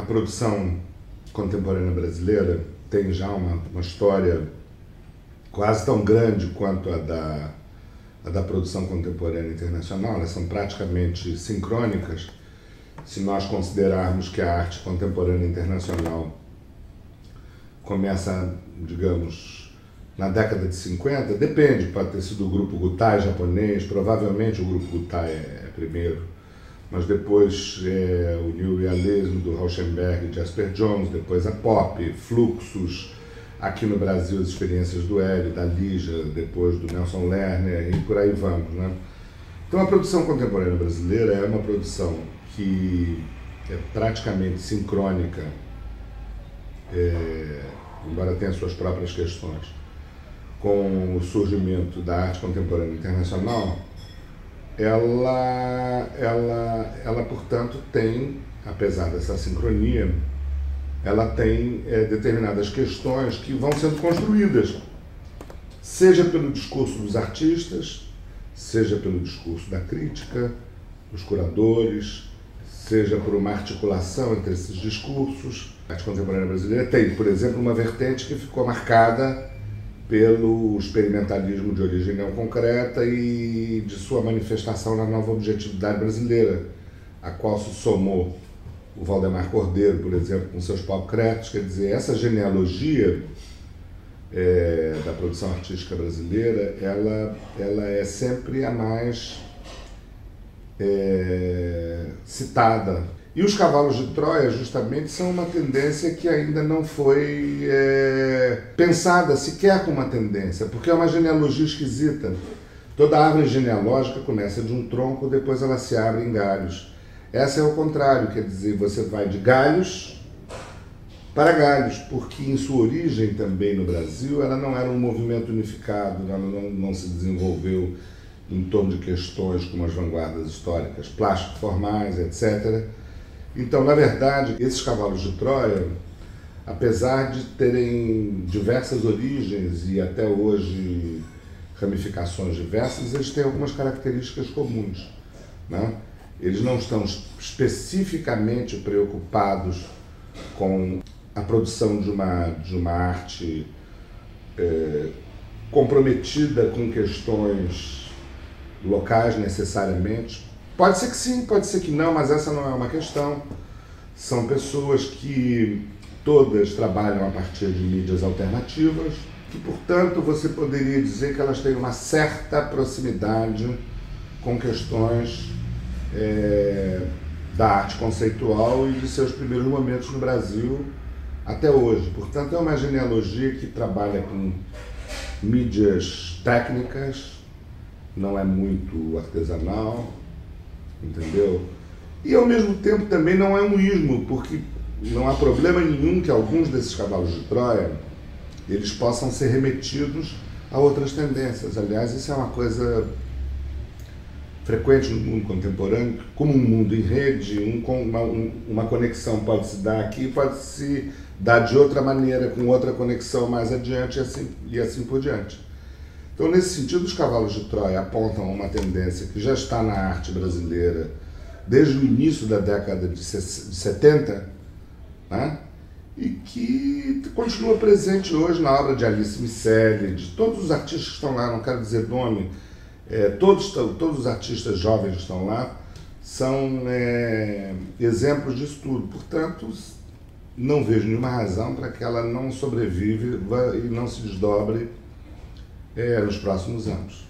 produção contemporânea brasileira tem já uma, uma história quase tão grande quanto a da, a da produção contemporânea internacional, elas são praticamente sincrônicas, se nós considerarmos que a arte contemporânea internacional começa, digamos, na década de 50, depende, pode ter sido o grupo Gutai japonês, provavelmente o grupo Gutai é, é primeiro, mas depois é, o New Realismo do Rauschenberg e Jasper Jones, depois a pop, Fluxus, aqui no Brasil as experiências do Hélio, da Lígia, depois do Nelson Lerner e por aí vamos. Né? Então a produção contemporânea brasileira é uma produção que é praticamente sincrônica, é, embora tenha suas próprias questões, com o surgimento da arte contemporânea internacional, ela, ela, ela portanto, tem, apesar dessa sincronia, ela tem é, determinadas questões que vão sendo construídas, seja pelo discurso dos artistas, seja pelo discurso da crítica, dos curadores, seja por uma articulação entre esses discursos. A arte contemporânea brasileira tem, por exemplo, uma vertente que ficou marcada pelo experimentalismo de origem não concreta e de sua manifestação na nova objetividade brasileira, a qual se somou o Valdemar Cordeiro, por exemplo, com seus palcretos, quer dizer, essa genealogia é, da produção artística brasileira, ela, ela é sempre a mais é, citada. E os cavalos de Troia, justamente, são uma tendência que ainda não foi é, pensada sequer como uma tendência, porque é uma genealogia esquisita. Toda árvore genealógica começa de um tronco, depois ela se abre em galhos. Essa é o contrário, quer dizer, você vai de galhos para galhos, porque em sua origem também no Brasil ela não era um movimento unificado, ela não, não se desenvolveu em torno de questões como as vanguardas históricas, plástico formais, etc. Então, na verdade, esses cavalos de Troia, apesar de terem diversas origens e até hoje ramificações diversas, eles têm algumas características comuns. Né? Eles não estão especificamente preocupados com a produção de uma, de uma arte é, comprometida com questões locais necessariamente. Pode ser que sim, pode ser que não, mas essa não é uma questão. São pessoas que todas trabalham a partir de mídias alternativas, que portanto você poderia dizer que elas têm uma certa proximidade com questões é, da arte conceitual e de seus primeiros momentos no Brasil até hoje. Portanto, é uma genealogia que trabalha com mídias técnicas, não é muito artesanal, entendeu? E ao mesmo tempo também não é um ismo, porque não há problema nenhum que alguns desses cavalos de Troia eles possam ser remetidos a outras tendências. Aliás, isso é uma coisa frequente no mundo contemporâneo, como um mundo em rede, um, uma, um, uma conexão pode se dar aqui, pode se dar de outra maneira, com outra conexão mais adiante e assim, e assim por diante. Então, nesse sentido, os cavalos de Troia apontam uma tendência que já está na arte brasileira desde o início da década de 70, né? e que continua presente hoje na obra de Alice Micelli, de todos os artistas que estão lá, não quero dizer nome, é, todos, todos os artistas jovens que estão lá são é, exemplos disso tudo. Portanto, não vejo nenhuma razão para que ela não sobreviva e não se desdobre é, nos próximos anos.